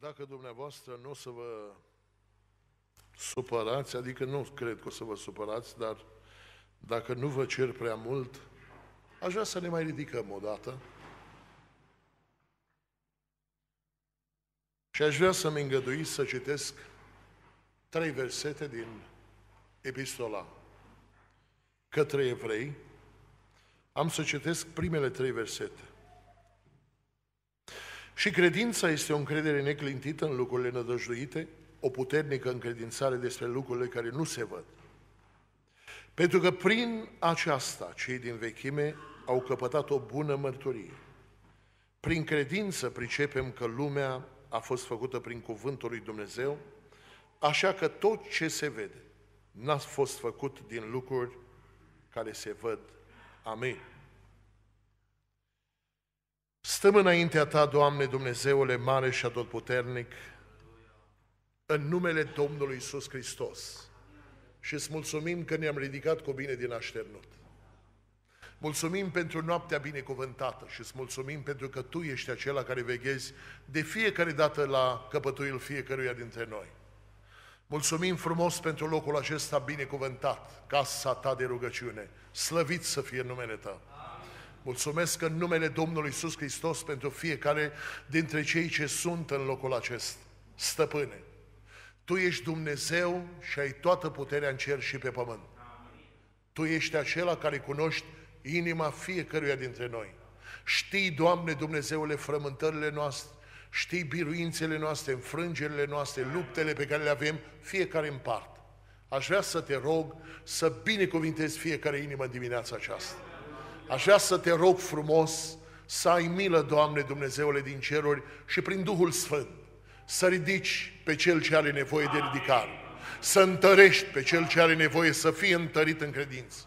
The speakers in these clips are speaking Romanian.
Dacă dumneavoastră nu o să vă supărați, adică nu cred că o să vă supărați, dar dacă nu vă cer prea mult, aș vrea să ne mai ridicăm o dată. Și aș vrea să-mi îngăduiți să citesc trei versete din epistola către evrei. Am să citesc primele trei versete. Și credința este o încredere neclintită în lucrurile nădăjduite, o puternică încredințare despre lucrurile care nu se văd. Pentru că prin aceasta cei din vechime au căpătat o bună mărturie. Prin credință pricepem că lumea a fost făcută prin cuvântul lui Dumnezeu, așa că tot ce se vede n-a fost făcut din lucruri care se văd. Amin. Stăm înaintea Ta, Doamne Dumnezeule mare și atotputernic, în numele Domnului Isus Hristos și îți mulțumim că ne-am ridicat cu bine din așternut. Mulțumim pentru noaptea binecuvântată și îți mulțumim pentru că Tu ești acela care veghezi de fiecare dată la căpătuiul fiecăruia dintre noi. Mulțumim frumos pentru locul acesta binecuvântat, casa Ta de rugăciune. Slăvit să fie numele Tău. Mulțumesc în numele Domnului Iisus Hristos pentru fiecare dintre cei ce sunt în locul acesta. Stăpâne, Tu ești Dumnezeu și ai toată puterea în cer și pe pământ. Tu ești acela care cunoști inima fiecăruia dintre noi. Știi, Doamne Dumnezeule, frământările noastre, știi biruințele noastre, înfrângerile noastre, luptele pe care le avem, fiecare în parte. Aș vrea să te rog să binecuvintezi fiecare inimă în dimineața aceasta. Aș vrea să te rog frumos să ai milă, Doamne Dumnezeule din ceruri și prin Duhul Sfânt să ridici pe cel ce are nevoie de ridicare, să întărești pe cel ce are nevoie să fie întărit în credință.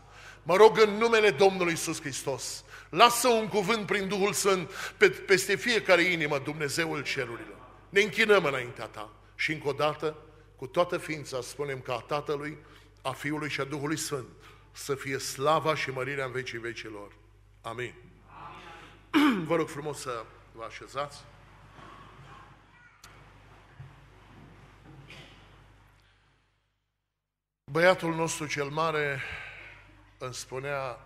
Mă rog în numele Domnului Iisus Hristos, lasă un cuvânt prin Duhul Sfânt peste fiecare inimă, Dumnezeul cerurilor. Ne închinăm înaintea Ta și încă o dată, cu toată ființa, spunem că a Tatălui, a Fiului și a Duhului Sfânt să fie slava și mărirea în vecii vecilor. Amin. Amin. Vă rog frumos să vă așezați. Băiatul nostru cel mare îmi spunea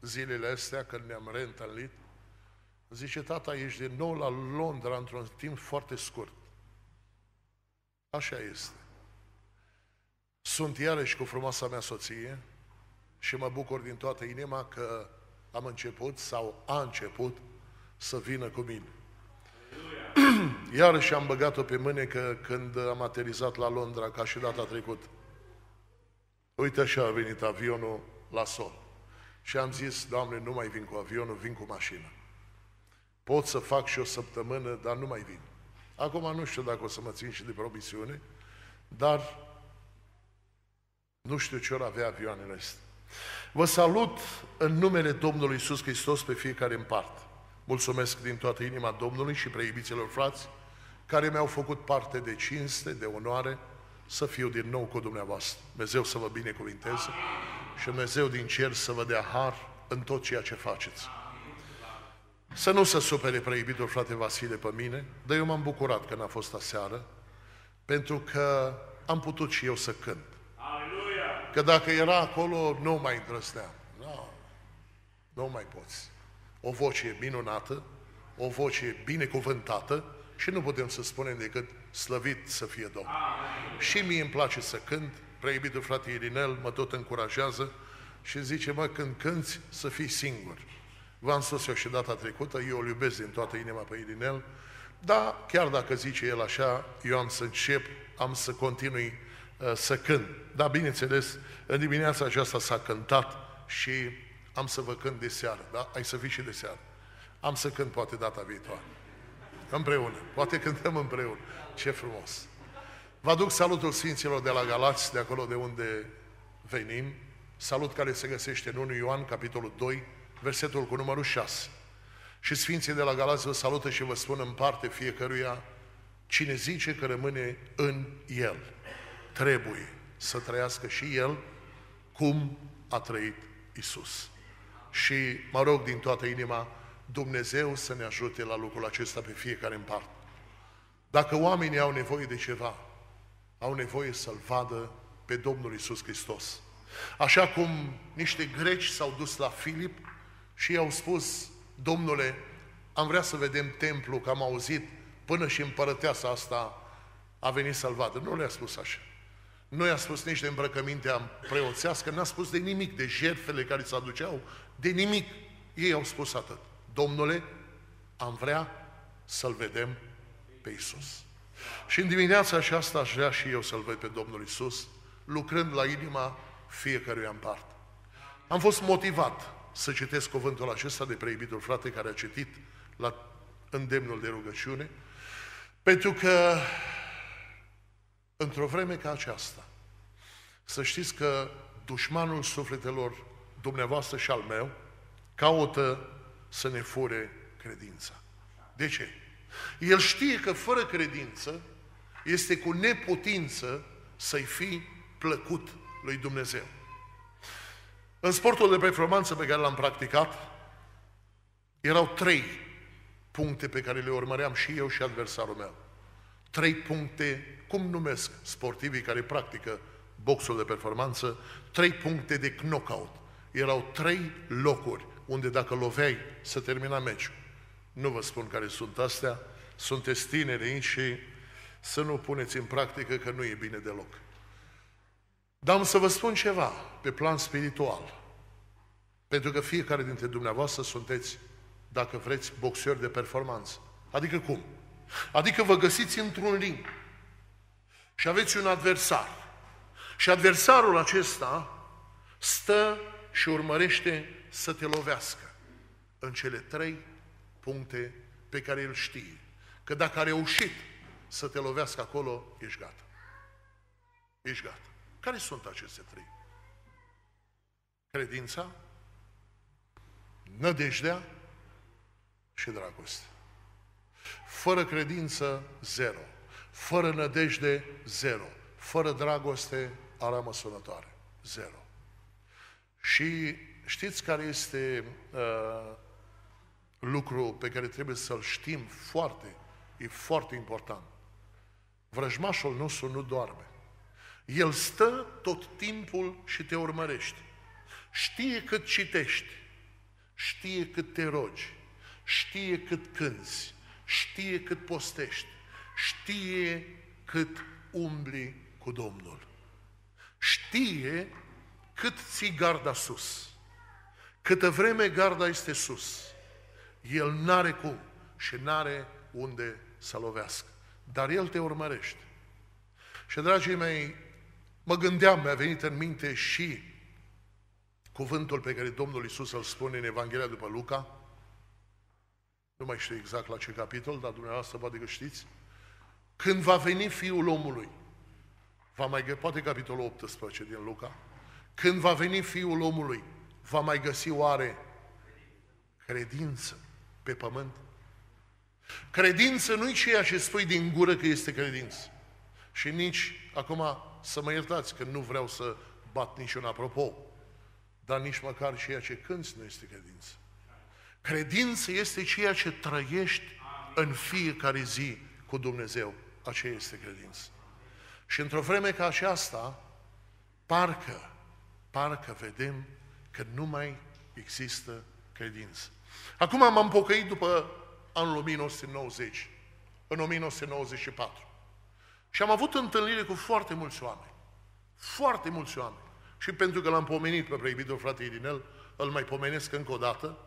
zilele astea când ne-am reîntâlnit, zice, tata, ești din nou la Londra într-un timp foarte scurt. Așa este. Sunt iarăși cu frumoasa mea soție, și mă bucur din toată inima că am început sau a început să vină cu mine. Iarăși am băgat-o pe mânecă când am aterizat la Londra, ca și data trecută. Uite așa a venit avionul la sol. Și am zis, Doamne, nu mai vin cu avionul, vin cu mașina. Pot să fac și o săptămână, dar nu mai vin. Acum nu știu dacă o să mă țin și de promisiune, dar nu știu ce ori avea avioanele astea. Vă salut în numele Domnului Iisus Hristos pe fiecare în parte. Mulțumesc din toată inima Domnului și preibiților frați care mi-au făcut parte de cinste, de onoare, să fiu din nou cu dumneavoastră. Dumnezeu să vă binecuvinteze și Dumnezeu din cer să vă dea har în tot ceea ce faceți. Să nu se supere preibitul frate Vasile pe mine, dar eu m-am bucurat că n-a fost aseară, pentru că am putut și eu să cânt. Că dacă era acolo, nu mai îndrăsneam. Nu, nu mai poți. O voce minunată, o voce binecuvântată și nu putem să spunem decât slăvit să fie Domnul. Amin. Și mie îmi place să cânt, preibitul frate Irinel mă tot încurajează și zice, mă, când cânți, să fii singur. V-am spus eu și data trecută, eu îl iubesc din toată inima pe Irinel, dar chiar dacă zice el așa, eu am să încep, am să continui Uh, să cânt. Dar bineînțeles, în dimineața aceasta s-a cântat și am să vă cânt de seară, da? Ai să vii și de seară. Am să cânt poate data viitoare. Împreună. Poate cântăm împreună. Ce frumos. Vă aduc salutul Sfinților de la Galați, de acolo de unde venim. Salut care se găsește în 1 Ioan, capitolul 2, versetul cu numărul 6. Și Sfinții de la Galați vă salută și vă spun în parte fiecăruia cine zice că rămâne în El trebuie să trăiască și el cum a trăit Isus. Și mă rog din toată inima Dumnezeu să ne ajute la lucrul acesta pe fiecare în parte. Dacă oamenii au nevoie de ceva, au nevoie să-L vadă pe Domnul Isus Hristos. Așa cum niște greci s-au dus la Filip și i-au spus, Domnule, am vrea să vedem templu, că am auzit, până și împărăteasa asta a venit să-l vadă. Nu le-a spus așa. Nu i-a spus nici de îmbrăcămintea preoțească, n-a spus de nimic, de jertfele care se aduceau, de nimic. Ei au spus atât. Domnule, am vrea să-L vedem pe Isus. Și în dimineața aceasta aș vrea și eu să-L văd pe Domnul Isus, lucrând la inima fiecăruia în parte. Am fost motivat să citesc cuvântul acesta de preibitul frate care a citit la îndemnul de rugăciune, pentru că într-o vreme ca aceasta, să știți că dușmanul sufletelor dumneavoastră și al meu caută să ne fure credința. De ce? El știe că fără credință este cu neputință să-i fi plăcut lui Dumnezeu. În sportul de performanță pe care l-am practicat, erau trei puncte pe care le urmăream și eu și adversarul meu. Trei puncte, cum numesc sportivii care practică boxul de performanță, trei puncte de knockout. Erau trei locuri unde dacă loveai să termina meciul. Nu vă spun care sunt astea, sunteți tineri aici și să nu puneți în practică că nu e bine deloc. Dar am să vă spun ceva pe plan spiritual. Pentru că fiecare dintre dumneavoastră sunteți, dacă vreți, boxeri de performanță. Adică cum? Adică vă găsiți într-un ring și aveți un adversar. Și adversarul acesta stă și urmărește să te lovească în cele trei puncte pe care el știe. Că dacă a reușit să te lovească acolo, ești gata. Ești gata. Care sunt aceste trei? Credința, nădejdea și dragoste. Fără credință, zero. Fără nădejde, zero. Fără dragoste, aramă sunătoare. Zero. Și știți care este uh, lucru pe care trebuie să-l știm foarte, e foarte important. Vrăjmașul nostru nu doarme. El stă tot timpul și te urmărește. Știe cât citești, știe cât te rogi, știe cât cânți, știe cât postești, știe cât umbli cu Domnul. Știe cât ții garda sus. Câtă vreme garda este sus, el n-are cum și n-are unde să lovească. Dar El te urmărește. Și, dragii mei, mă gândeam, mi-a venit în minte și cuvântul pe care Domnul Isus îl spune în Evanghelia după Luca. Nu mai știu exact la ce capitol, dar dumneavoastră poate că știți. Când va veni Fiul omului, va mai găsi, poate capitolul 18 din Luca, când va veni Fiul omului, va mai găsi oare credință pe pământ? Credință nu-i ceea ce spui din gură că este credință. Și nici, acum, să mă iertați că nu vreau să bat niciun apropo, dar nici măcar ceea ce cânți nu este credință. Credință este ceea ce trăiești în fiecare zi cu Dumnezeu. Aceea este credință. Și într-o vreme ca aceasta, parcă, parcă vedem că nu mai există credință. Acum m-am pocăit după anul 1990, în 1994. Și am avut întâlnire cu foarte mulți oameni. Foarte mulți oameni. Și pentru că l-am pomenit pe preibitul frate Irinel, îl mai pomenesc încă o dată,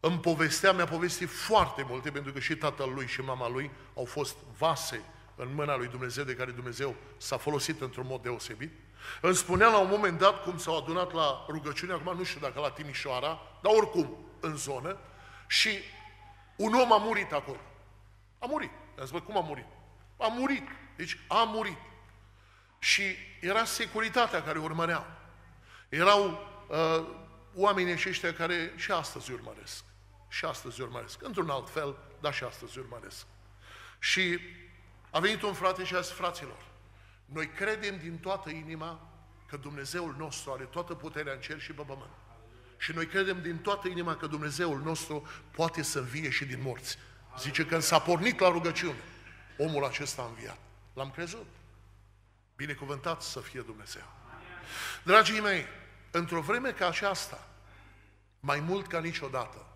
îmi povestea, mi-a povestit foarte multe, pentru că și tatăl lui și mama lui au fost vase în mâna lui Dumnezeu, de care Dumnezeu s-a folosit într-un mod deosebit. Îmi spunea la un moment dat cum s-au adunat la rugăciune, acum nu știu dacă la Timișoara, dar oricum în zonă, și un om a murit acolo. A murit. Am zis, cum a murit? A murit. Deci a murit. Și era securitatea care urmărea. Erau uh, oamenii aceștia care și astăzi urmăresc. Și astăzi urmăresc. Într-un alt fel, dar și astăzi urmăresc. Și a venit un frate și a zis, fraților, noi credem din toată inima că Dumnezeul nostru are toată puterea în cer și pe pământ. Și noi credem din toată inima că Dumnezeul nostru poate să învie și din morți. Zice că s-a pornit la rugăciune. omul acesta a înviat. L-am crezut. Binecuvântat să fie Dumnezeu. Dragii mei, într-o vreme ca aceasta, mai mult ca niciodată,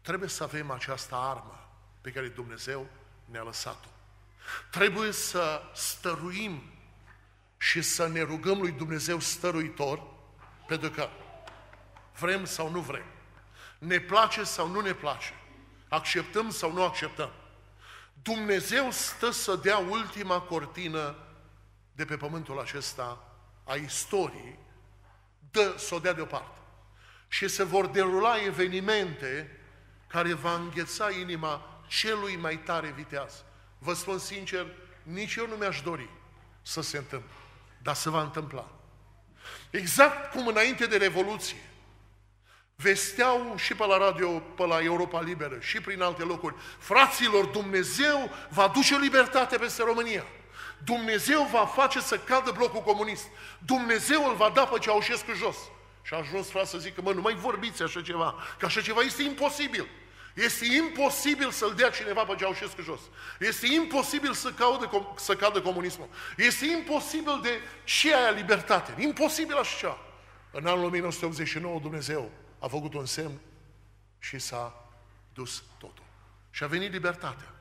trebuie să avem această armă pe care Dumnezeu ne-a lăsat-o. Trebuie să stăruim și să ne rugăm lui Dumnezeu stăruitor, pentru că vrem sau nu vrem, ne place sau nu ne place, acceptăm sau nu acceptăm. Dumnezeu stă să dea ultima cortină de pe pământul acesta a istoriei, dă, să o dea deoparte. Și se vor derula evenimente care va îngheța inima celui mai tare viteaz. Vă spun sincer, nici eu nu mi-aș dori să se întâmple, dar se va întâmpla. Exact cum înainte de Revoluție, vesteau și pe la radio, pe la Europa Liberă și prin alte locuri, fraților, Dumnezeu va duce libertate peste România. Dumnezeu va face să cadă blocul comunist. Dumnezeu îl va da pe Ceaușescu jos. Și a ajuns frate să zică, mă, nu mai vorbiți așa ceva, că așa ceva este imposibil. Este imposibil să-l dea cineva pe Ceaușescu jos. Este imposibil să, caude, să cadă comunismul. Este imposibil de ce aia libertate. Imposibil așa ceva. În anul 1989 Dumnezeu a făcut un semn și s-a dus totul. Și a venit libertatea.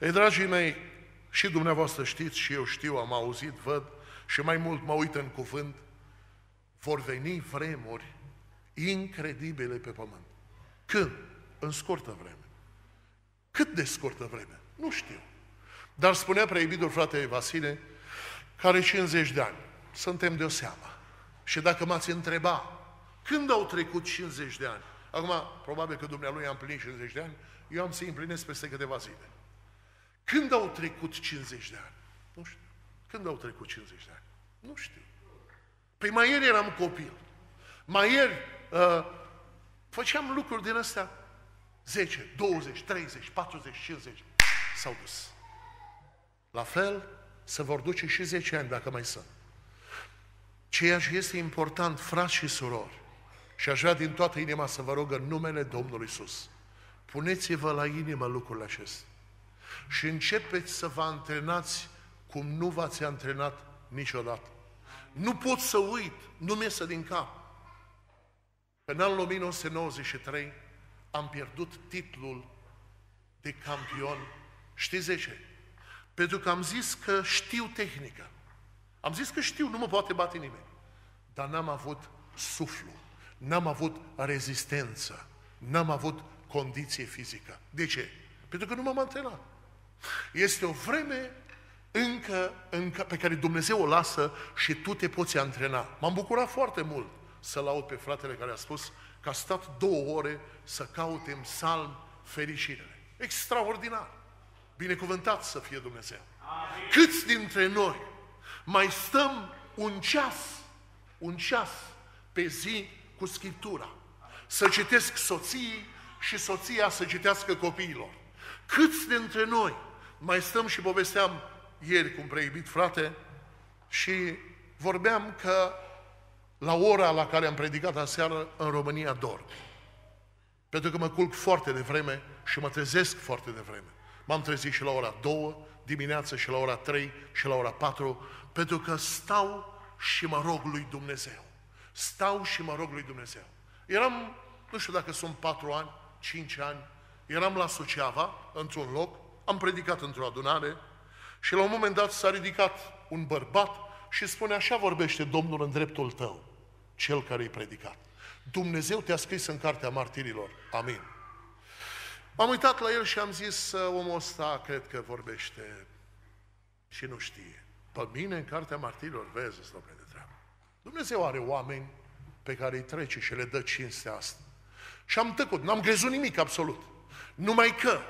Ei, dragii mei, și dumneavoastră știți și eu știu, am auzit, văd și mai mult mă uit în cuvânt, vor veni vremuri incredibile pe pământ. Când? În scurtă vreme. Cât de scurtă vreme? Nu știu. Dar spunea preibitul frate Vasile, care 50 de ani, suntem de o seamă. Și dacă m-ați întreba, când au trecut 50 de ani? Acum, probabil că dumnealui a împlinit 50 de ani, eu am să-i împlinesc peste câteva zile. Când au trecut 50 de ani? Nu știu. Când au trecut 50 de ani? Nu știu. Păi mai ieri eram copil. Mai ieri uh, făceam lucruri din astea 10, 20, 30, 40, 50. S-au dus. La fel se vor duce și 10 ani dacă mai sunt. Ceea ce este important, frați și surori, și aș vrea din toată inima să vă rog în numele Domnului Isus. Puneți-vă la inimă lucrurile acestea. Și începeți să vă antrenați cum nu v-ați antrenat niciodată. Nu pot să uit, nu mi iese din cap. În anul 1993 am pierdut titlul de campion. Știți de ce? Pentru că am zis că știu tehnică. Am zis că știu, nu mă poate bate nimeni. Dar n-am avut suflu n-am avut rezistență, n-am avut condiție fizică. De ce? Pentru că nu m-am antrenat. Este o vreme încă, încă pe care Dumnezeu o lasă și tu te poți antrena. M-am bucurat foarte mult să-l aud pe fratele care a spus că a stat două ore să caute în psalm fericirile. Extraordinar! Binecuvântat să fie Dumnezeu! Amin. Câți dintre noi mai stăm un ceas, un ceas pe zi cu Scriptura. Să citesc soției și soția să citească copiilor. Câți dintre noi mai stăm și povesteam ieri cu un preibit frate și vorbeam că la ora la care am predicat aseară în România dorm. Pentru că mă culc foarte devreme și mă trezesc foarte devreme. M-am trezit și la ora 2 dimineața și la ora 3 și la ora 4 pentru că stau și mă rog lui Dumnezeu stau și mă rog lui Dumnezeu. Eram, nu știu dacă sunt patru ani, cinci ani, eram la Suceava, într-un loc, am predicat într-o adunare și la un moment dat s-a ridicat un bărbat și spune, așa vorbește Domnul în dreptul tău, cel care i predicat. Dumnezeu te-a scris în cartea martirilor. Amin. M-am uitat la el și am zis, omul ăsta cred că vorbește și nu știe. Pe mine, în cartea martirilor, vezi, domnule, Dumnezeu are oameni pe care îi trece și le dă cinstea asta. Și am tăcut, n-am crezut nimic absolut. Numai că,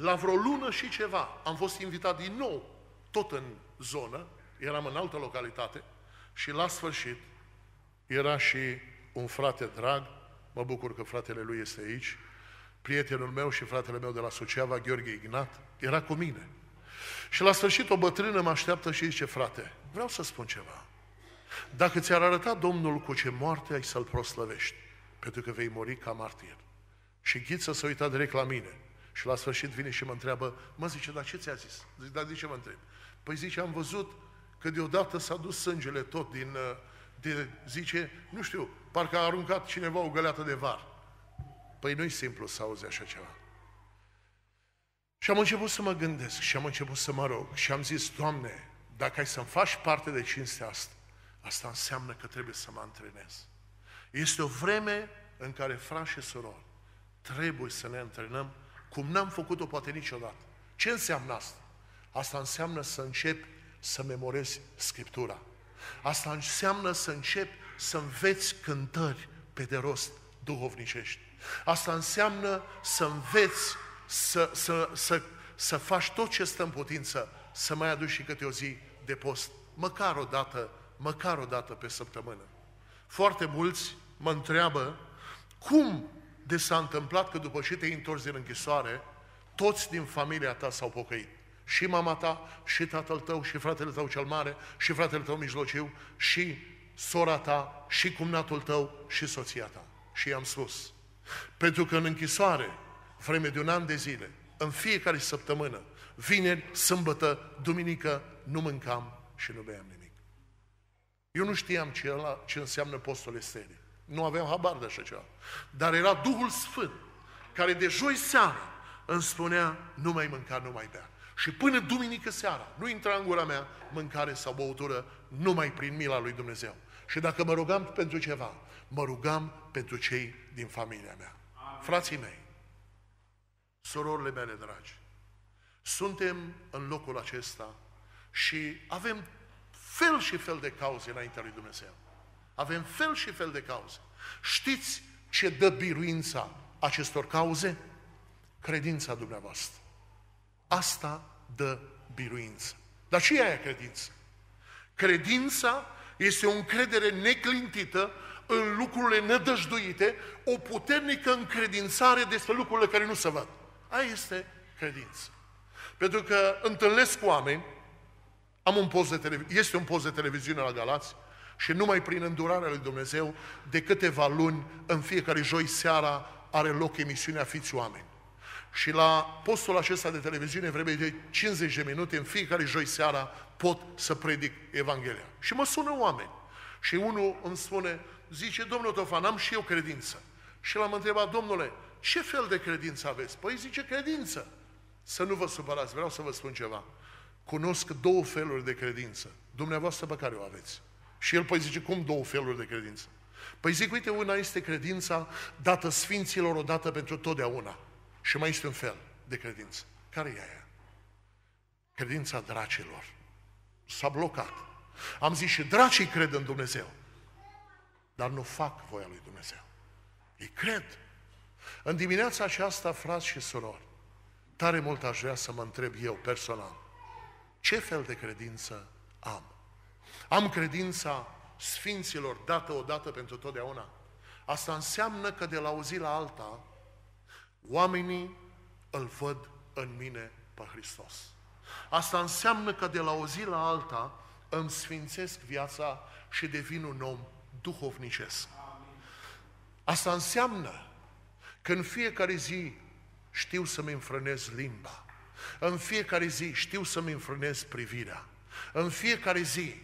la vreo lună și ceva, am fost invitat din nou, tot în zonă, eram în altă localitate, și la sfârșit era și un frate drag, mă bucur că fratele lui este aici, prietenul meu și fratele meu de la Suceava, Gheorghe Ignat, era cu mine. Și la sfârșit o bătrână mă așteaptă și zice, frate, vreau să spun ceva. Dacă ți-ar arăta Domnul cu ce moarte ai să-L proslăvești, pentru că vei muri ca martir. Și Ghiță s-a uitat direct la mine Și la sfârșit vine și mă întreabă, mă zice, dar ce ți-a zis? Zic, dar de ce mă întreb? Păi zice, am văzut că deodată s-a dus sângele tot din, uh, de, zice, nu știu, parcă a aruncat cineva o găleată de var. Păi nu-i simplu să auzi așa ceva. Și am început să mă gândesc și am început să mă rog și am zis, Doamne, dacă ai să-mi faci parte de cinstea asta, asta înseamnă că trebuie să mă antrenez. Este o vreme în care, frați și surori, trebuie să ne antrenăm cum n-am făcut-o poate niciodată. Ce înseamnă asta? Asta înseamnă să încep să memorezi Scriptura. Asta înseamnă să începi să înveți cântări pe de rost duhovnicești. Asta înseamnă să înveți să, să, să, să faci tot ce stă în putință, să mai aduci și câte o zi de post, măcar o dată, măcar o dată pe săptămână. Foarte mulți mă întreabă cum de s-a întâmplat că după ce te-ai întors din închisoare, toți din familia ta s-au pocăit. Și mama ta, și tatăl tău, și fratele tău cel mare, și fratele tău mijlociu, și sora ta, și cumnatul tău, și soția ta. Și i-am spus, pentru că în închisoare, vreme de un an de zile, în fiecare săptămână, vineri, sâmbătă, duminică, nu mâncam și nu beam nimic. Eu nu știam ce, ăla, ce înseamnă postul esterii. Nu aveam habar de așa ceva. Dar era Duhul Sfânt, care de joi seara îmi spunea, nu mai mânca, nu mai bea. Și până duminică seara, nu intra în gura mea mâncare sau băutură, numai prin mila lui Dumnezeu. Și dacă mă rugam pentru ceva, mă rugam pentru cei din familia mea. Amin. Frații mei, surorile mele dragi, suntem în locul acesta și avem fel și fel de cauze înaintea lui Dumnezeu. Avem fel și fel de cauze. Știți ce dă biruința acestor cauze? Credința dumneavoastră. Asta dă biruință. Dar ce e aia credință? Credința este o încredere neclintită în lucrurile nădăjduite, o puternică încredințare despre lucrurile care nu se văd. Aia este credință. Pentru că întâlnesc oameni, am un post de televiziune, este un post de televiziune la Galați, și numai prin îndurarea lui Dumnezeu, de câteva luni, în fiecare joi seara, are loc emisiunea Fiți Oameni. Și la postul acesta de televiziune, vreme de 50 de minute, în fiecare joi seara, pot să predic Evanghelia. Și mă sună oameni. Și unul îmi spune, zice, domnul Tofan, am și eu credință. Și l-am întrebat, domnule, ce fel de credință aveți? Păi zice, credință. Să nu vă supărați, vreau să vă spun ceva. Cunosc două feluri de credință. Dumneavoastră pe care o aveți. Și el păi zice, cum două feluri de credință? Păi zic, uite, una este credința dată Sfinților odată pentru totdeauna. Și mai este un fel de credință. Care e aia? Credința dracilor. S-a blocat. Am zis și dracii cred în Dumnezeu. Dar nu fac voia lui Dumnezeu. Ei cred. În dimineața aceasta, frați și surori, tare mult aș vrea să mă întreb eu personal, ce fel de credință am? Am credința Sfinților dată odată pentru totdeauna. Asta înseamnă că de la o zi la alta, oamenii îl văd în mine pe Hristos. Asta înseamnă că de la o zi la alta îmi sfințesc viața și devin un om duhovnicesc. Asta înseamnă că în fiecare zi știu să-mi înfrânez limba. În fiecare zi știu să-mi înfrânez privirea. În fiecare zi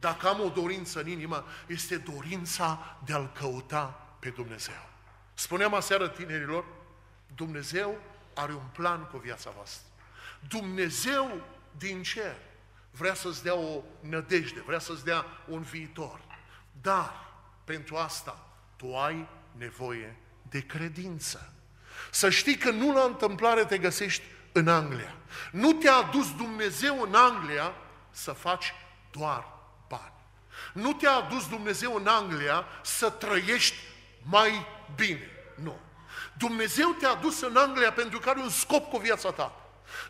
dacă am o dorință în inimă, este dorința de a-L căuta pe Dumnezeu. Spuneam aseară tinerilor, Dumnezeu are un plan cu viața voastră. Dumnezeu din cer vrea să-ți dea o nădejde, vrea să-ți dea un viitor. Dar, pentru asta, tu ai nevoie de credință. Să știi că nu la întâmplare te găsești în Anglia. Nu te-a adus Dumnezeu în Anglia să faci doar bani. Nu te-a adus Dumnezeu în Anglia să trăiești mai bine. Nu. Dumnezeu te-a dus în Anglia pentru că are un scop cu viața ta.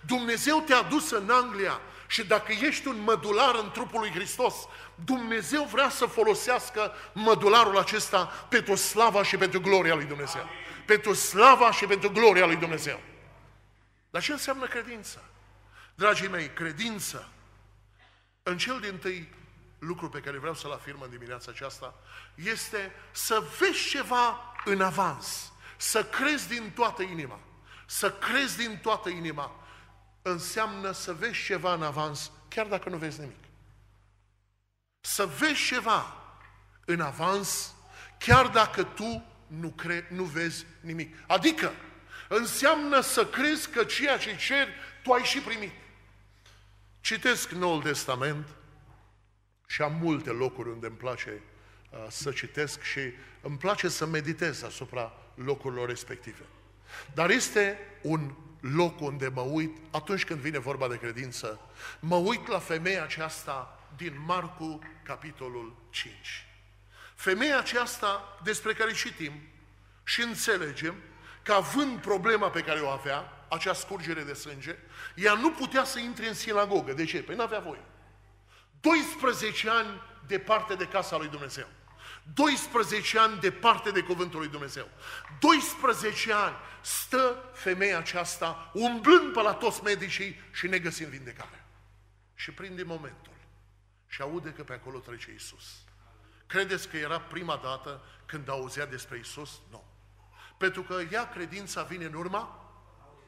Dumnezeu te-a dus în Anglia și dacă ești un mădular în trupul lui Hristos, Dumnezeu vrea să folosească mădularul acesta pentru slava și pentru gloria lui Dumnezeu. Amin. Pentru slava și pentru gloria lui Dumnezeu. Dar ce înseamnă credință? Dragii mei, credință în cel din tâi lucru pe care vreau să-l afirm în dimineața aceasta este să vezi ceva în avans, să crezi din toată inima, să crezi din toată inima, înseamnă să vezi ceva în avans, chiar dacă nu vezi nimic. Să vezi ceva în avans, chiar dacă tu nu, cre- nu vezi nimic. Adică, înseamnă să crezi că ceea ce ceri, tu ai și primit. Citesc Noul Testament și am multe locuri unde îmi place uh, să citesc și îmi place să meditez asupra locurilor respective. Dar este un loc unde mă uit, atunci când vine vorba de credință, mă uit la femeia aceasta din Marcu, capitolul 5. Femeia aceasta despre care citim și înțelegem că având problema pe care o avea, acea scurgere de sânge, ea nu putea să intre în sinagogă. De ce? Păi nu avea voie. 12 ani departe de casa lui Dumnezeu. 12 ani departe de cuvântul lui Dumnezeu. 12 ani stă femeia aceasta umblând pe la toți medicii și ne găsim vindecare. Și prinde momentul și aude că pe acolo trece Isus. Credeți că era prima dată când auzea despre Isus? Nu. Pentru că ea, credința, vine în urma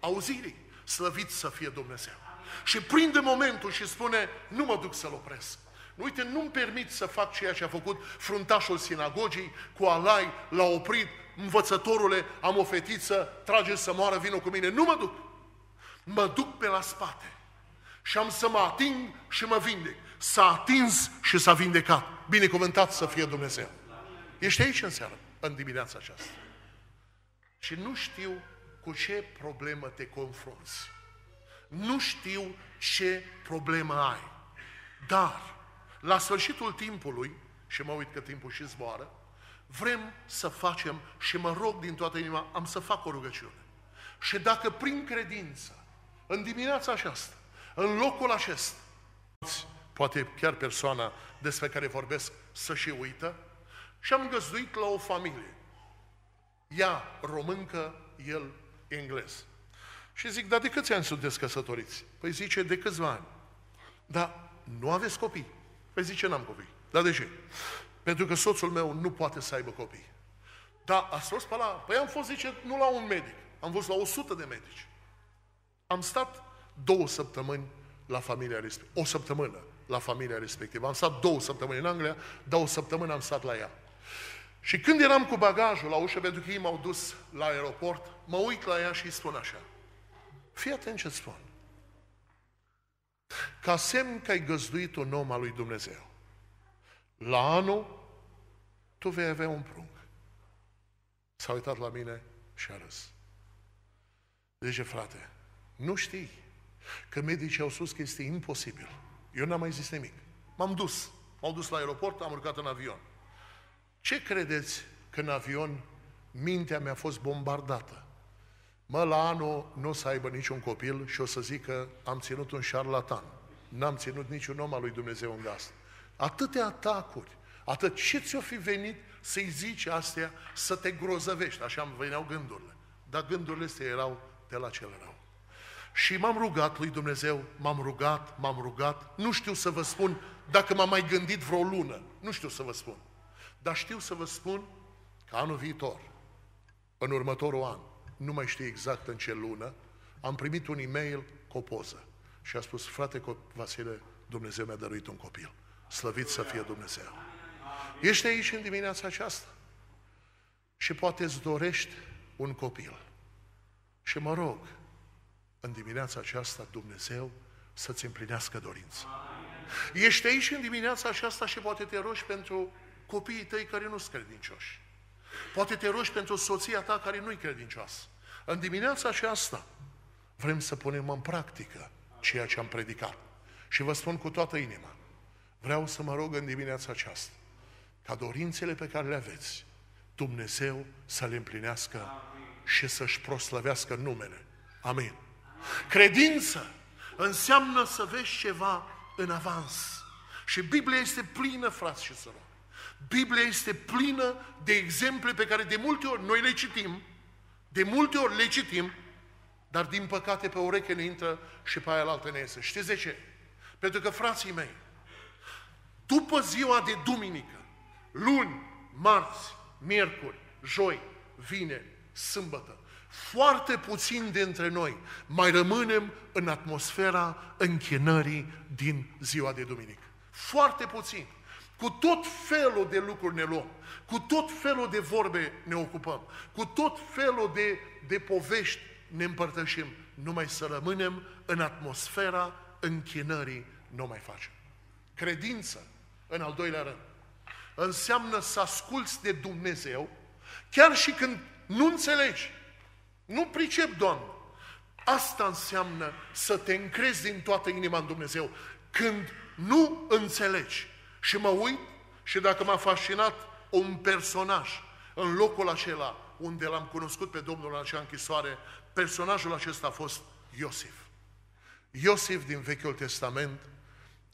auzirii. Slăvit să fie Dumnezeu. Și prinde momentul și spune, nu mă duc să-L opresc. Uite, nu-mi permit să fac ceea ce a făcut fruntașul sinagogii, cu alai, l-a oprit, învățătorule, am o fetiță, trage să moară, vină cu mine. Nu mă duc. Mă duc pe la spate și am să mă ating și mă vindec. S-a atins și s-a vindecat. Binecuvântat să fie Dumnezeu. Ești aici în seară, în dimineața aceasta. Și nu știu cu ce problemă te confrunți. Nu știu ce problemă ai. Dar, la sfârșitul timpului, și mă uit că timpul și zboară, vrem să facem și mă rog din toată inima, am să fac o rugăciune. Și dacă prin credință, în dimineața aceasta, în locul acesta, poate chiar persoana despre care vorbesc să și uită, și am găzduit la o familie. Ea româncă, el englez. Și zic, dar de câți ani sunteți căsătoriți? Păi zice, de câțiva ani. Dar nu aveți copii. Păi zice, n-am copii. Dar de ce? Pentru că soțul meu nu poate să aibă copii. Dar a fost pe la... Păi am fost, zice, nu la un medic. Am fost la 100 de medici. Am stat două săptămâni la familia respectivă. O săptămână la familia respectivă. Am stat două săptămâni în Anglia, dar o săptămână am stat la ea. Și când eram cu bagajul la ușă, pentru că ei m-au dus la aeroport, mă uit la ea și îi spun așa. Fii atent ce spun. Ca semn că ai găzduit un om al lui Dumnezeu, la anul tu vei avea un prunc. S-a uitat la mine și a râs. Zice, frate, nu știi că medicii au spus că este imposibil. Eu n-am mai zis nimic. M-am dus. M-au dus la aeroport, am urcat în avion. Ce credeți că în avion mintea mea a fost bombardată? Mă, la anul nu o să aibă niciun copil și o să zic că am ținut un șarlatan. N-am ținut niciun om al lui Dumnezeu în gaz. Atâtea atacuri, atât ce ți-o fi venit să-i zici astea, să te grozăvești. Așa îmi veneau gândurile. Dar gândurile astea erau de la cel rău. Și m-am rugat lui Dumnezeu, m-am rugat, m-am rugat. Nu știu să vă spun dacă m-am mai gândit vreo lună. Nu știu să vă spun. Dar știu să vă spun că anul viitor, în următorul an, nu mai știu exact în ce lună, am primit un e-mail cu o poză. Și a spus, frate Vasile, Dumnezeu mi-a dăruit un copil. Slăvit să fie Dumnezeu. Ești aici în dimineața aceasta și poate îți dorești un copil. Și mă rog, în dimineața aceasta Dumnezeu să-ți împlinească dorința. Ești aici în dimineața aceasta și poate te rogi pentru copiii tăi care nu sunt credincioși. Poate te rogi pentru soția ta care nu-i credincioasă. În dimineața aceasta vrem să punem în practică ceea ce am predicat. Și vă spun cu toată inima, vreau să mă rog în dimineața aceasta ca dorințele pe care le aveți, Dumnezeu să le împlinească și să-și proslăvească numele. Amin. Credință înseamnă să vezi ceva în avans. Și Biblia este plină, frați și surori. Biblia este plină de exemple pe care de multe ori noi le citim, de multe ori le citim, dar din păcate pe ureche ne intră și pe aia la altă ne iese. Știți de ce? Pentru că, frații mei, după ziua de duminică, luni, marți, miercuri, joi, vineri, sâmbătă, foarte puțin dintre noi mai rămânem în atmosfera închinării din ziua de duminică. Foarte puțin. Cu tot felul de lucruri ne luăm, cu tot felul de vorbe ne ocupăm, cu tot felul de, de povești ne împărtășim. Numai să rămânem în atmosfera închinării nu mai facem. Credință, în al doilea rând, înseamnă să asculți de Dumnezeu, chiar și când nu înțelegi, nu pricep, Doamne. Asta înseamnă să te încrezi din toată inima în Dumnezeu. Când nu înțelegi și mă uit și dacă m-a fascinat un personaj în locul acela unde l-am cunoscut pe Domnul în acea închisoare, personajul acesta a fost Iosif. Iosif din Vechiul Testament,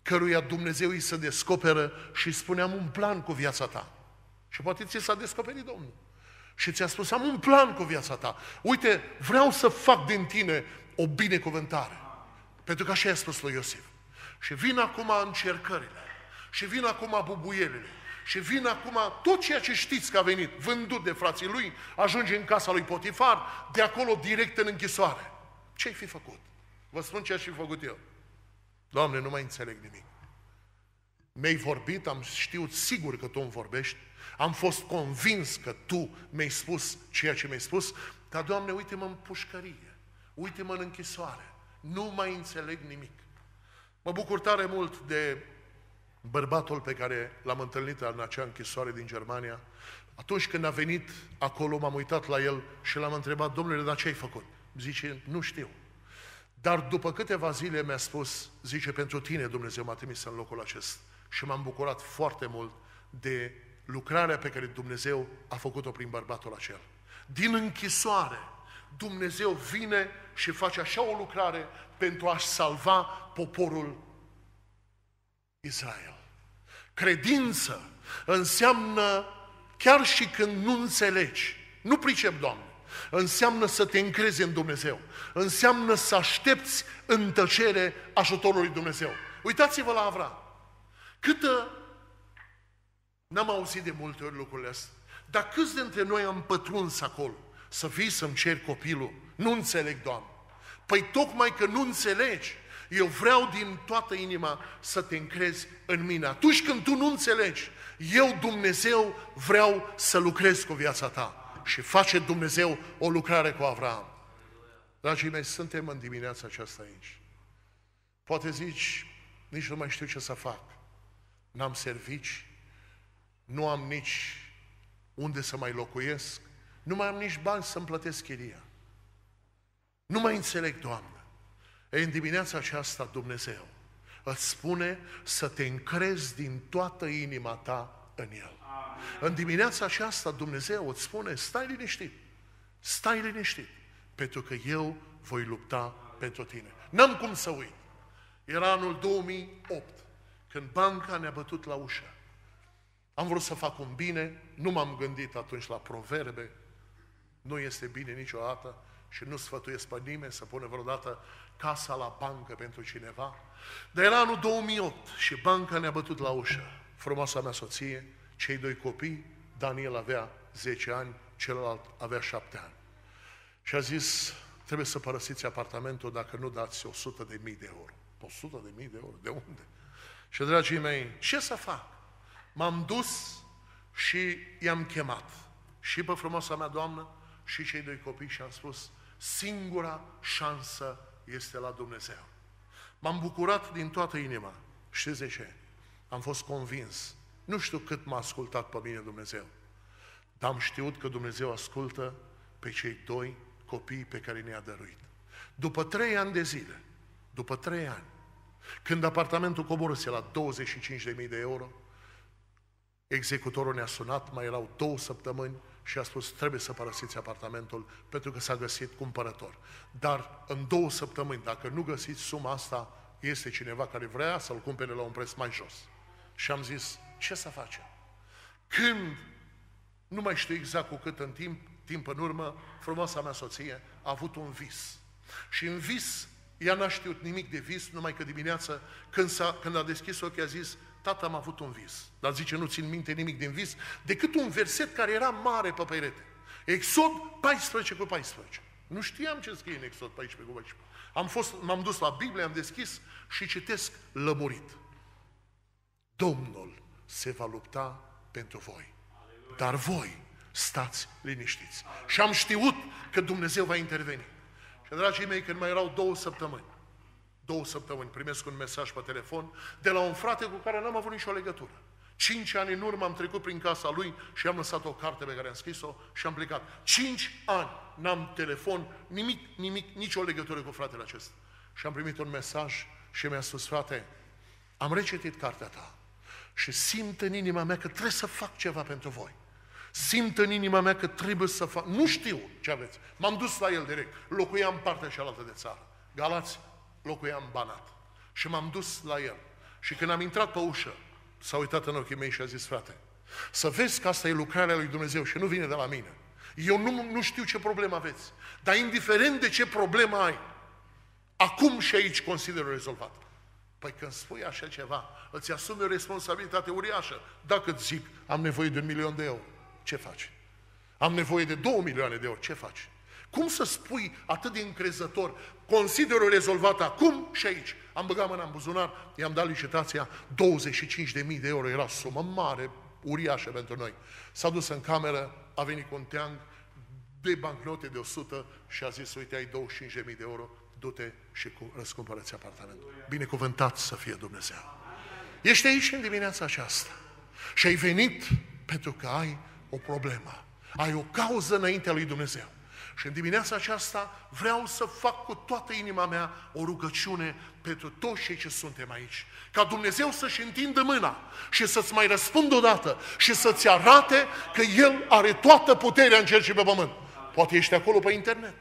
căruia Dumnezeu îi se descoperă și spune am un plan cu viața ta. Și poate ți s-a descoperit Domnul. Și ți-a spus, am un plan cu viața ta. Uite, vreau să fac din tine o binecuvântare. Pentru că așa i-a spus lui Iosif. Și vin acum încercările. Și vin acum bubuielile. Și vin acum tot ceea ce știți că a venit, vândut de frații lui, ajunge în casa lui Potifar, de acolo direct în închisoare. Ce-ai fi făcut? Vă spun ce aș fi făcut eu. Doamne, nu mai înțeleg nimic. Mi-ai vorbit, am știut sigur că Tu îmi vorbești, am fost convins că Tu mi-ai spus ceea ce mi-ai spus, dar, Doamne, uite-mă în pușcărie, uite-mă în închisoare, nu mai înțeleg nimic. Mă bucur tare mult de bărbatul pe care l-am întâlnit în acea închisoare din Germania. Atunci când a venit acolo, m-am uitat la el și l-am întrebat, domnule, dar ce ai făcut? Zice, nu știu. Dar după câteva zile mi-a spus, zice, pentru tine Dumnezeu m-a trimis în locul acesta. Și m-am bucurat foarte mult de lucrarea pe care Dumnezeu a făcut-o prin bărbatul acela. Din închisoare, Dumnezeu vine și face așa o lucrare pentru a salva poporul Israel. Credință înseamnă, chiar și când nu înțelegi, nu pricep, Doamne, înseamnă să te încrezi în Dumnezeu. Înseamnă să aștepți în tăcere ajutorul lui Dumnezeu. Uitați-vă la Avram. Câtă... N-am auzit de multe ori lucrurile astea. Dar câți dintre noi am pătruns acolo? Să vii să-mi ceri copilul? Nu înțeleg, Doamne. Păi tocmai că nu înțelegi, eu vreau din toată inima să te încrezi în mine. Atunci când tu nu înțelegi, eu, Dumnezeu, vreau să lucrez cu viața ta și face Dumnezeu o lucrare cu Avram. Dragii mei, suntem în dimineața aceasta aici. Poate zici, nici nu mai știu ce să fac. N-am servici, nu am nici unde să mai locuiesc, nu mai am nici bani să-mi plătesc chiria. Nu mai înțeleg, Doamne. Ei, în dimineața aceasta Dumnezeu îți spune să te încrezi din toată inima ta în El. În dimineața aceasta Dumnezeu îți spune, stai liniștit, stai liniștit, pentru că eu voi lupta pentru tine. N-am cum să uit. Era anul 2008, când banca ne-a bătut la ușă. Am vrut să fac un bine, nu m-am gândit atunci la proverbe, nu este bine niciodată și nu sfătuiesc pe nimeni să pună vreodată casa la bancă pentru cineva. Dar era anul 2008 și banca ne-a bătut la ușă. Frumoasa mea soție, cei doi copii, Daniel avea 10 ani, celălalt avea 7 ani. Și a zis, trebuie să părăsiți apartamentul dacă nu dați 100 de mii de euro. 100 de mii de euro? De unde? Și, dragii mei, ce să fac? M-am dus și i-am chemat. Și pe frumoasa mea doamnă și cei doi copii și am spus, singura șansă este la Dumnezeu. M-am bucurat din toată inima. Știți de ce? Am fost convins nu știu cât m-a ascultat pe mine Dumnezeu, dar am știut că Dumnezeu ascultă pe cei doi copii pe care ne-a dăruit. După trei ani de zile, după trei ani, când apartamentul coborâse la 25.000 de euro, executorul ne-a sunat, mai erau două săptămâni și a spus, trebuie să părăsiți apartamentul pentru că s-a găsit cumpărător. Dar în două săptămâni, dacă nu găsiți suma asta, este cineva care vrea să-l cumpere la un preț mai jos. Și am zis, ce să facem? Când, nu mai știu exact cu cât în timp, timp în urmă, frumoasa mea soție a avut un vis. Și în vis, ea n-a știut nimic de vis, numai că dimineața, când, s-a, când a deschis ochii, a zis, tata am avut un vis. Dar zice, nu țin minte nimic din vis, decât un verset care era mare pe perete. Exod 14 cu 14. Nu știam ce scrie în Exod 14 cu 14. Am fost, m-am dus la Biblie, am deschis și citesc lămurit. Domnul se va lupta pentru voi. Dar voi stați liniștiți. Și am știut că Dumnezeu va interveni. Și dragii mei, când mai erau două săptămâni, două săptămâni primesc un mesaj pe telefon de la un frate cu care n-am avut nicio legătură. Cinci ani în urmă am trecut prin casa lui și am lăsat o carte pe care am scris-o și am plecat. Cinci ani n-am telefon, nimic, nimic, nicio legătură cu fratele acesta. Și am primit un mesaj și mi-a spus, frate, am recitit cartea ta și simt în inima mea că trebuie să fac ceva pentru voi. Simt în inima mea că trebuie să fac... Nu știu ce aveți. M-am dus la el direct. Locuiam în partea cealaltă de țară. Galați, locuiam în Banat. Și m-am dus la el. Și când am intrat pe ușă, s-a uitat în ochii mei și a zis, frate, să vezi că asta e lucrarea lui Dumnezeu și nu vine de la mine. Eu nu, nu știu ce problemă aveți, dar indiferent de ce problemă ai, acum și aici consider rezolvat. Păi când spui așa ceva, îți asumi o responsabilitate uriașă. Dacă îți zic, am nevoie de un milion de euro, ce faci? Am nevoie de două milioane de euro, ce faci? Cum să spui atât de încrezător, consider-o rezolvată acum și aici? Am băgat mâna în buzunar, i-am dat licitația, 25.000 de euro, era sumă mare, uriașă pentru noi. S-a dus în cameră, a venit cu un teang de bancnote de 100 și a zis, uite, ai 25.000 de euro, du-te și cu, răscumpărăți apartamentul. Binecuvântat să fie Dumnezeu. Ești aici în dimineața aceasta și ai venit pentru că ai o problemă. Ai o cauză înaintea lui Dumnezeu. Și în dimineața aceasta vreau să fac cu toată inima mea o rugăciune pentru toți cei ce suntem aici. Ca Dumnezeu să-și întindă mâna și să-ți mai răspundă odată și să-ți arate că El are toată puterea în cer și pe pământ. Poate ești acolo pe internet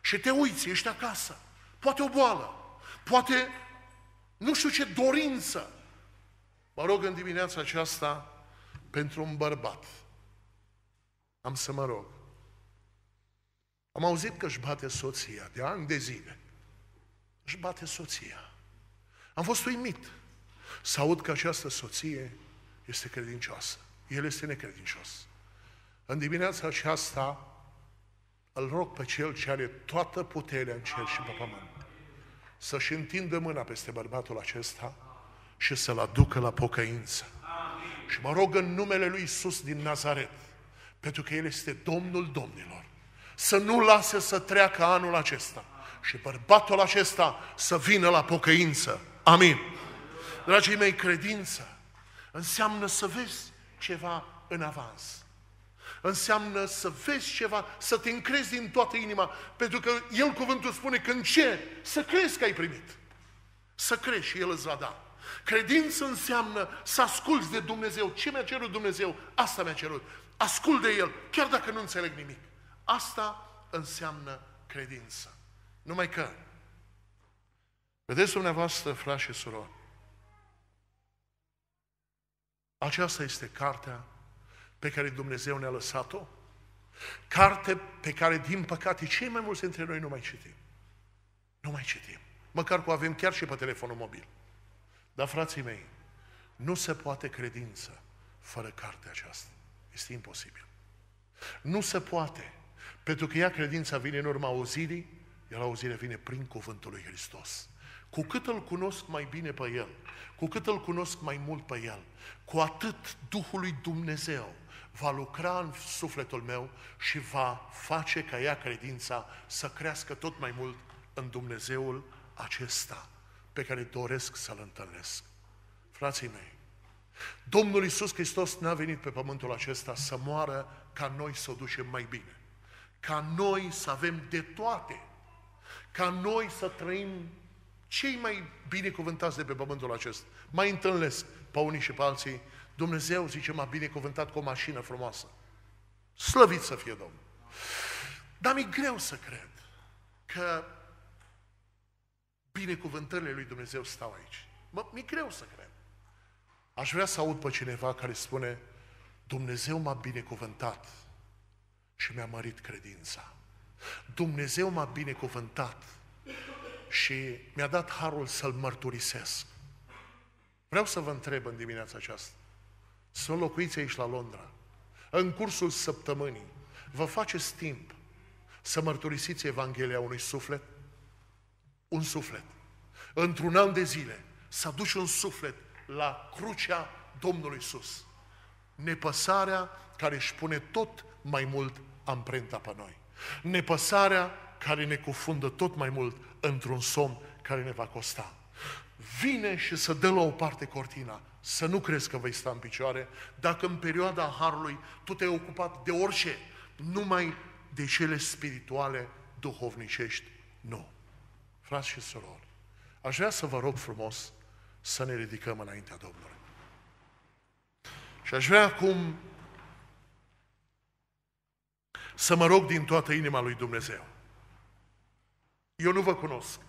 și te uiți, ești acasă. Poate o boală, poate nu știu ce dorință. Mă rog în dimineața aceasta pentru un bărbat. Am să mă rog. Am auzit că își bate soția de ani de zile. Își bate soția. Am fost uimit să aud că această soție este credincioasă. El este necredincios. În dimineața aceasta îl rog pe Cel ce are toată puterea în cer și pe pământ să-și întindă mâna peste bărbatul acesta și să-l aducă la pocăință. Și mă rog în numele lui Isus din Nazaret, pentru că El este Domnul Domnilor, să nu lase să treacă anul acesta și bărbatul acesta să vină la pocăință. Amin. Dragii mei, credință înseamnă să vezi ceva în avans. Înseamnă să vezi ceva, să te încrezi din toată inima, pentru că El cuvântul spune că în cer să crezi că ai primit. Să crezi și El îți va da. Credință înseamnă să asculți de Dumnezeu. Ce mi-a cerut Dumnezeu? Asta mi-a cerut. Ascult de El, chiar dacă nu înțeleg nimic. Asta înseamnă credință. Numai că, vedeți dumneavoastră, frați și surori, aceasta este cartea pe care Dumnezeu ne-a lăsat-o, carte pe care, din păcate, cei mai mulți dintre noi nu mai citim. Nu mai citim. Măcar cu avem chiar și pe telefonul mobil. Dar, frații mei, nu se poate credință fără cartea aceasta. Este imposibil. Nu se poate. Pentru că ea credința vine în urma auzirii, iar auzirea vine prin cuvântul lui Hristos. Cu cât îl cunosc mai bine pe El, cu cât îl cunosc mai mult pe El, cu atât Duhul lui Dumnezeu va lucra în sufletul meu și va face ca ea credința să crească tot mai mult în Dumnezeul acesta pe care doresc să-L întâlnesc. Frații mei, Domnul Iisus Hristos n-a venit pe pământul acesta să moară ca noi să o ducem mai bine. Ca noi să avem de toate. Ca noi să trăim cei mai binecuvântați de pe pământul acesta. Mai întâlnesc pe unii și pe alții. Dumnezeu, zice, m-a binecuvântat cu o mașină frumoasă. Slăvit să fie Domnul. Dar mi-e greu să cred că binecuvântările lui Dumnezeu stau aici. Mă, mi-e greu să cred. Aș vrea să aud pe cineva care spune Dumnezeu m-a binecuvântat și mi-a mărit credința. Dumnezeu m-a binecuvântat și mi-a dat harul să-L mărturisesc. Vreau să vă întreb în dimineața aceasta. Să locuiți aici la Londra. În cursul săptămânii vă faceți timp să mărturisiți Evanghelia unui suflet, un suflet. Într-un an de zile să aduci un suflet la crucea Domnului Isus. Nepăsarea care își pune tot mai mult amprenta pe noi. Nepăsarea care ne cufundă tot mai mult într-un somn care ne va costa. Vine și să dă la o parte cortina, să nu crezi că vei sta în picioare, dacă în perioada Harului tu te-ai ocupat de orice, numai de cele spirituale, duhovnicești, nu. Frați și surori, aș vrea să vă rog frumos să ne ridicăm înaintea Domnului. Și aș vrea acum să mă rog din toată inima lui Dumnezeu. Eu nu vă cunosc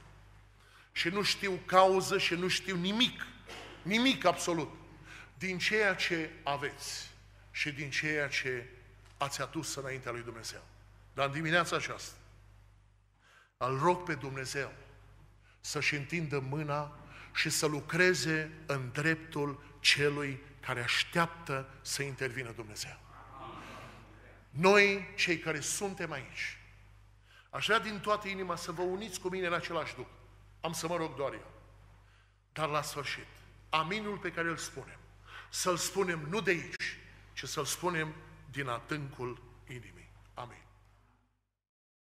și nu știu cauză și nu știu nimic, nimic absolut, din ceea ce aveți și din ceea ce ați adus înaintea lui Dumnezeu. Dar în dimineața aceasta, îl rog pe Dumnezeu să-și întindă mâna și să lucreze în dreptul celui care așteaptă să intervină Dumnezeu. Noi, cei care suntem aici, aș vrea din toată inima să vă uniți cu mine în același lucru. Am să mă rog doar eu. Dar la sfârșit, aminul pe care îl spunem, să-l spunem nu de aici, ci să-l spunem din adâncul inimii. Amin.